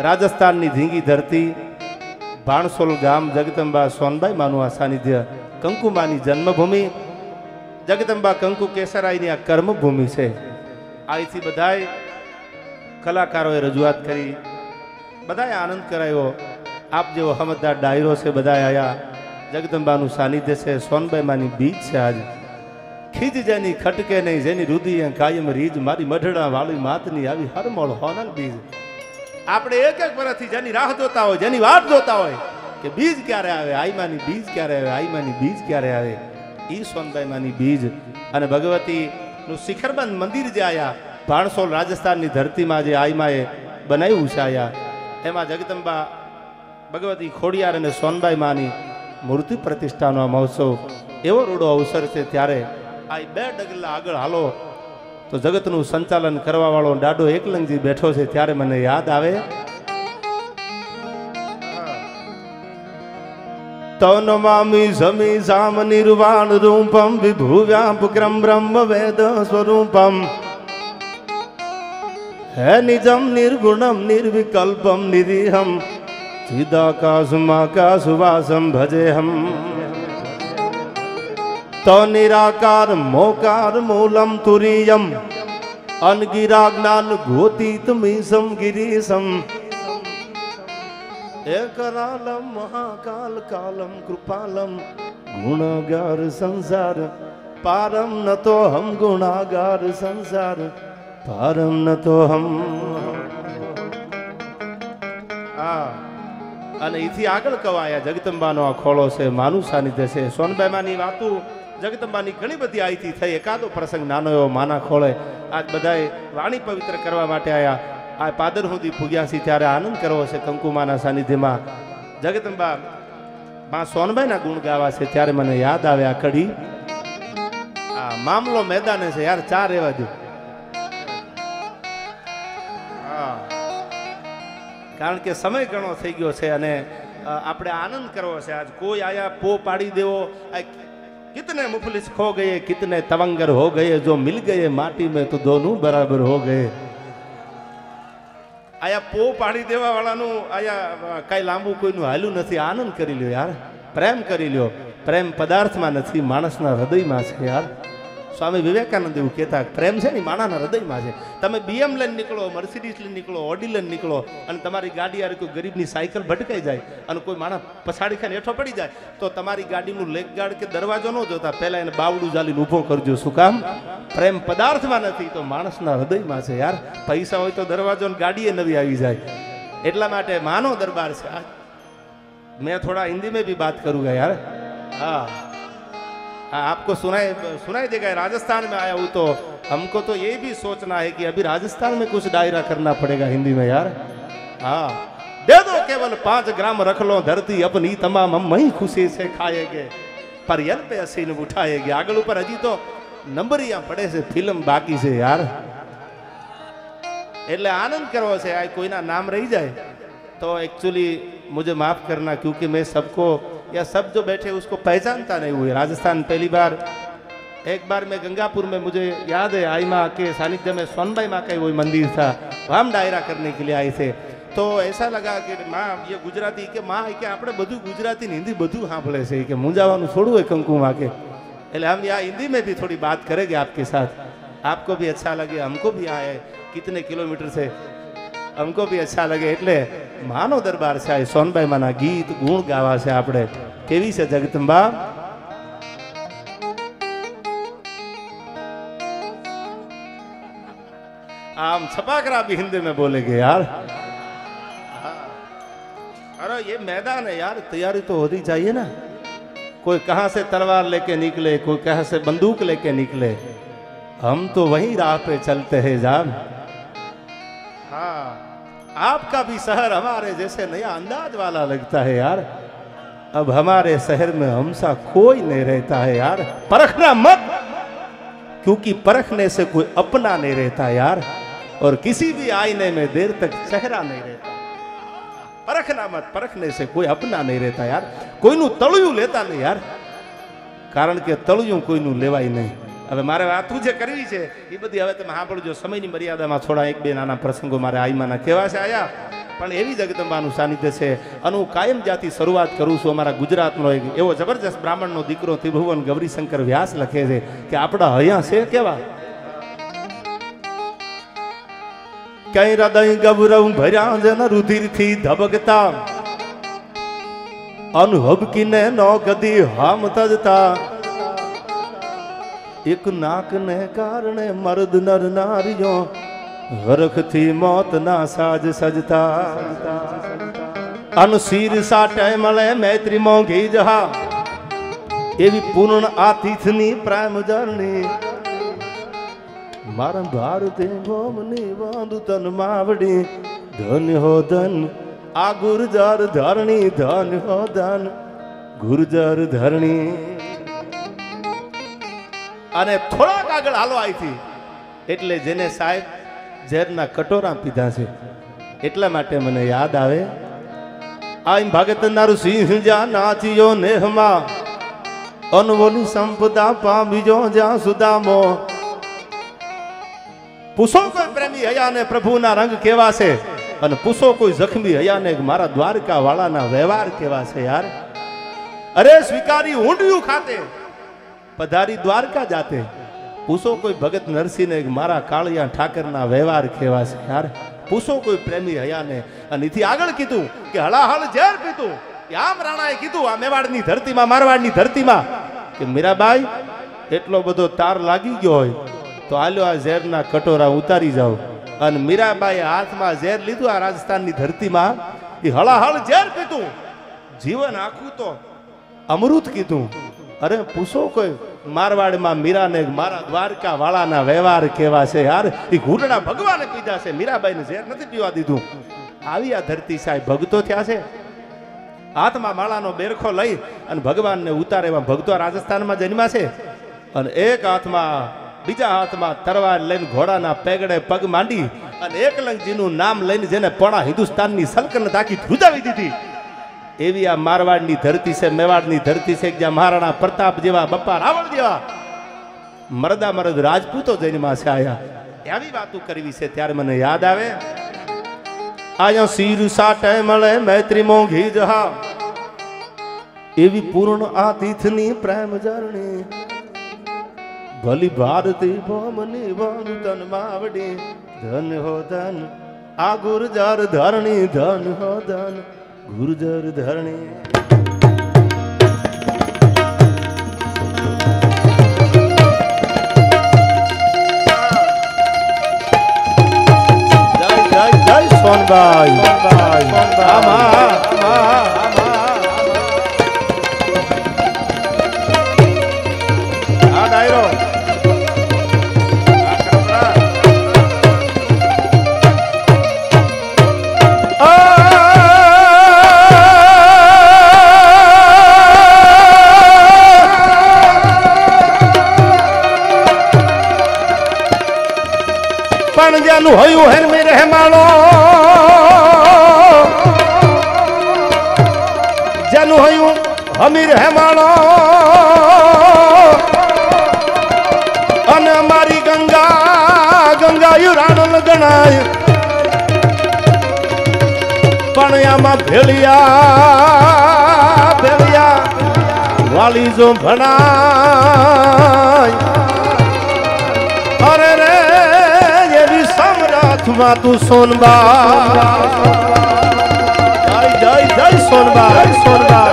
રાજસ્થાનની ધીંગી ધરતી, ભાણસોલ ગામ, જગદંબા સોનબાઈ માનું આ સાનિધ્ય કંકુમાની જન્મભૂમિ. જગદંબા કંકુ કેસરાઈની આ કર્મભૂમિ છે. અહીંથી બધાય કલાકારોએ રજૂઆત કરી. બધાએ આનંદ કરાયો. આપ જેવો હમદાર ડાયરો છે, બધાએ આયા. જગદંબાનું સાનિધ્ય છે, સોનબાઈ માની બીજ છે આજ. ખીજ જેની ખટકે નહીં, જેની રુધિ કાયમ રીજ, મારી મઢડા વાળી માતની આવી હરમળ હોનલ બીજ. આપણે એક એક વર્ષથી જેની રાહ જોતા હોય, જેની વાટ જોતા હોય, કે બીજ ક્યારે આવે? આઈમાની બીજ ક્યારે આવે? આઈમાની બીજ ક્યારે આવે? ઈ સોનબાઈમાની બીજ. અને ભગવતીનું શિખરબંધ મંદિર જે આયા, ભાણસોલ રાજસ્થાનની ધરતીમાં જે આઈમાએ બનાવ્યું છે આયા, એમાં જગદંબા, ભગવતી ખોડિયાર અને સોનબાઈ માની મૂર્તિ પ્રતિષ્ઠાનો મહોત્સવ એવો રૂડો અવસર છે ત્યારે આ બે ડગલા આગળ હાલો તો જગતનું સંચાલન કરવા વાળો દાડો એકલંગજી બેઠો છે, ત્યારે મને યાદ આવે. તનમામી સમી સામ નિર્વાણ રૂપમ વિભુવ્યાપક્રમ બ્રહ્મ વેદ સ્વરૂપમ. હે નિજમ નિર્ગુણમ નિર્વિકલ્પમ નિરીહમ ચિદાકાશમાકાશવાસમ ભજેહમ. તો નિરાકાર મોકાર મૂલમ તુરીયમ અનગિરા જ્ઞાન ગોતીત મીસમ ગિરીશમ એકરાલમ મહાકાલ કાલમ કૃપાલમ ગુણગાર સંસાર પારમ ન તો હમ ગુણાગાર સંસાર પારમ ન તો હમ આ અને એથી આગળ કવાયા જગદંબાનો આ ખોળો છે માનું સાનિધ્ય છે સોનબાઈમાની વાતું જગદંબાની ઘણી બધી આઈથી થઈ. એકાદો પ્રસંગ નાનો એવો માના ખોળે આજ બધાએ વાણી પવિત્ર કરવા માટે આવ્યા આ પાદર સુધી પૂગ્યા છે ત્યારે આનંદ કરવો છે કંકુમાના સાનિધ્યમાં. જગદંબા, માં સોનબાઈના ગુણ ગાવા છે ત્યારે મને યાદ આવે આ કડી. આ મામલો મેદાને છે યાર ચાર રહેવા દો કારણ કે સમય ઘણો થઈ ગયો છે અને આપણે આનંદ કરવો છે. આજ કોઈ આયા પો પાડી દેવો, આ कितने मुफलिस खो गए कितने तवंगर हो गए जो मिल गए माटी में तो दोनों बराबर हो गए આયા પો પાડી દેવા વાળાનું આયા કઈ લાંબુ કોઈનું હાલ્યું નથી આનંદ કરી લ્યો યાર પ્રેમ કરી લ્યો પ્રેમ પદાર્થમાં નથી માણસના હૃદયમાં છે યાર સ્વામી વિવેકાનંદ એવું કહેતા, પ્રેમ છે ને માણાના હૃદયમાં છે. તમે બીએમ લઈને નીકળો મર્સિડીઝ લઈને નીકળો ઓડી લઈને નીકળો અને તમારી ગાડી યાર કોઈ ગરીબની સાયકલ ભટકાઈ જાય અને કોઈ માણસ પછાડી ખાઈને હેઠો પડી જાય, તો તમારી ગાડીનું લેગ કે દરવાજો ન જોતા પહેલાં એને બાવડું જાલીને ઊભો કરજો. શું કામ? પ્રેમ પદાર્થમાં નથી, તો માણસના હૃદયમાં છે યાર. પૈસા હોય તો દરવાજો ગાડીએ નવી આવી જાય. એટલા માટે માનો દરબાર છે. મેં થોડા હિન્દી મેં બી વાત કરું યાર. હા. आपको सुनाई सुनाई देगा राजस्थान में आया हूँ तो हमको तो ये भी सोचना है कि अभी राजस्थान में कुछ डायरा करना पड़ेगा हिंदी में यार हाँ दे दो केवल पांच ग्राम रख लो धरती अपनी तमाम हम वही खुशी से खाएंगे पर यल पे हसीन उठाएंगे આગળ ઉપર હજી તો નંબરિયા પડે છે ફિલ્મ બાકી છે યાર એટલે આનંદ કરવો છે આ કોઈના નામ રહી જાય तो एक्चुअली मुझे माफ करना क्योंकि मैं सबको या सब जो बैठे उसको पहचानता नहीं हुए राजस्थान पहली बार एक बार मैं गंगापुर में मुझे याद है आई माँ के सानिध्य में सोनबाई माँ का ही वही मंदिर था वहाँ हम डायरा करने के लिए आए थे तो ऐसा लगा कि माँ ये गुजराती કે માં કે આપણે બધું ગુજરાતી ને હિન્દી બધું સાંભળે છે કે મૂંઝાવાનું છોડવું હોય કંકુ માં કે એટલે हम यहाँ हिंदी में भी थोड़ी बात करेंगे आपके साथ आपको भी अच्छा लगे हमको भी यहाँ है कितने किलोमीटर से हमको भी अच्छा लगे એટલે માનો દરબાર છે આ સોનબાઈ માના ગીત ગુણ ગાવા છે આપણે કેવી છે જગદંબા आम छपाकरा भी हिंदी में बोलेंगे यार अरे ये मैदान है यार तैयारी तो होनी चाहिए ना कोई कहाँ से तलवार लेके निकले कोई कहाँ से बंदूक लेके निकले हम तो वही राह पे चलते हैं जान हाँ आपका भी शहर हमारे जैसे नया अंदाज वाला लगता है यार अब हमारे शहर में हमसा कोई नहीं रहता है यार परखना मत क्योंकि परखने से कोई अपना नहीं रहता यार और किसी भी आईने में देर तक चेहरा नहीं रहता પરખના મત પરખને છે કોઈ અપના નહીં રહેતા યાર કોઈનું તળિયું લેતા નહીં યાર કારણ કે તળિયું કોઈનું લેવાય નહીં હવે મારે વાતું જે કરવી છે, એ બધી હવે તમે સાંભળજો. સમયની મર્યાદામાં થોડા એક બે નાના પ્રસંગો મારે આઈમાના કહેવા છે, આયા. પણ એવી જગદંબાનું સાનિધ્ય છે, અને હું કાયમ જાતિ શરૂઆત કરું છું. અમારા ગુજરાતનો એક એવો જબરજસ્ત બ્રાહ્મણનો દીકરો ત્રિભુવન ગૌરીશંકર વ્યાસ લખે છે કે આપણા હયા છે કેવા? કઈ હૃદય ગૌરવ ભર્યા જન રુધિરથી ધબકતા, અનુહબકીને નો કદી હામ તજતા એક નાકને કારણે મર્દ નર નારીઓ હરખથી મોતના સાજ સજતા અન શીર સાટે મળે મૈત્રી મોંઘી જહા એવી પૂર્ણ આતિથની પ્રેમ જરણી મારા ભારતે ગોમની બાંધુ તન માવડી ધન હો ધન આ ગુર્જર ધરણી ધન હો ધન ગુર્જર ધરણી અને થોડાક આગળ હાલો અહીંથી એટલે જેને સાહેબ ઝેરના કટોરા પીધા છે, એટલા માટે મને યાદ આવે. આઈ ભગત સિંહ જા નાચિયો નેહમાં અનવોની સંપદા પામીજો જ્યાં સુદામો. પૂછો કોઈ પ્રેમી હયાને પ્રભુના રંગ કેવા છે? અને પૂછો કોઈ જખમી હયાને મારા દ્વારકા વાળાના વ્યવહાર કેવા છે યાર? અરે સ્વીકારી ઊંડિયું ખાતે પધારી દ્વારકા જાતે. પૂછો કોઈ ભગત નરસિંહને મારા કાળિયા ઠાકરના વ્યવહાર કેવા છે યાર? પૂછો કોઈ પ્રેમી હયાને. અને એથી આગળ કીધું કે હળાહળ ઝેર પીતું આમ રાણાએ કીધું, આ મેવાડની ધરતીમાં, મારવાડની ધરતીમાં. કે મીરાબાઈ, એટલો બધો તાર લાગી ગયો હોય, તો આલ્યો આ ઝેરના કટોરા ઉતારી જાઓ. અને મીરાબાઈએ હાથમાં ઝેર લીધું આ રાજસ્થાનની ધરતીમાં. એ હળાહળ ઝેર પીતું જીવન આખું તો અમૃત કીધું. અરે પૂછો કોઈ, મારવાડમાં મીરાને મારા દ્વારકા વાળાના વ્યવહાર કેવા છે? યાર એ ઘૂંટણા ભગવાને પીધા છે. મીરાબાઈને ઝેર નથી પીવા દીધું. આવી આ ધરતી સાહેબ ભગતો થયા છે? હાથમાં માળાનો બેરખો લઈ અને ભગવાનને ઉતારે એવા ભગતો રાજસ્થાનમાં જન્મા છે? અને એક હાથમાં, બીજા હાથમાં તરવાર લઈને ઘોડાના પેગડે પગ માંડી અને એકલંગજીનું નામ લઈને જેને પણા હિન્દુસ્તાનની સલકન તાકી ધ્રુજાવી દીધી. એવી આ મારવાડની ધરતી છે, મેવાડની ધરતી છે જ્યાં મહારાણા પ્રતાપ જેવા, બપ્પા રાવણ જેવા મરદા મરદ રાજપૂતો જન્મા છે આયા. એવી વાતો કરવી છે, ત્યારે મને યાદ આવે. આયા શીર સાટે મળે, મૈત્રી મોંઘી જહા. એવી પૂર્ણ આતિથની પ્રેમ જરણી ભલી ભારતી ભોમની ભોમ તન માવડી. ધન હો ધન, આ ગુર્જર ધરણી, ધન હો ધન. ગુર્જર ધરણે. જય જય જય સોનબાઈ. આ ડાયરો. પણ જેનું હયું હેર મે રહેમાણો જેનું હયું અમીર હેમાણો અને મારી ગંગા ગંગાયું રાણ ગણાય પણ આમાં ભેળિયા ભેળિયા વાલી જો ભણાય. સમરથમાં તું સોનબા જય જય જય સોનબા જય સોનબા